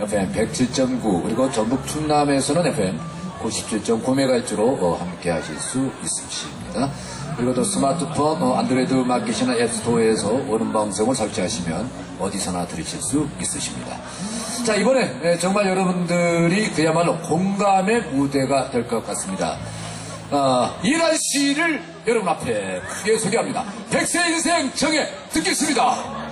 FM 107.9 그리고 전북 충남에서는 FM 97.9MHz로 어, 함께 하실 수 있으십니다. 그리고 또 스마트폰 어, 안드로이드 마켓이나 앱스토어에서 원음 방송을 설치하시면 어디서나 들으실 수 있으십니다. 자 이번에 예, 정말 여러분들이 그야말로 공감의 무대가 될 것 같습니다. 어, 이란 씨를 여러분 앞에 크게 소개합니다. 백세 인생 정해 듣겠습니다.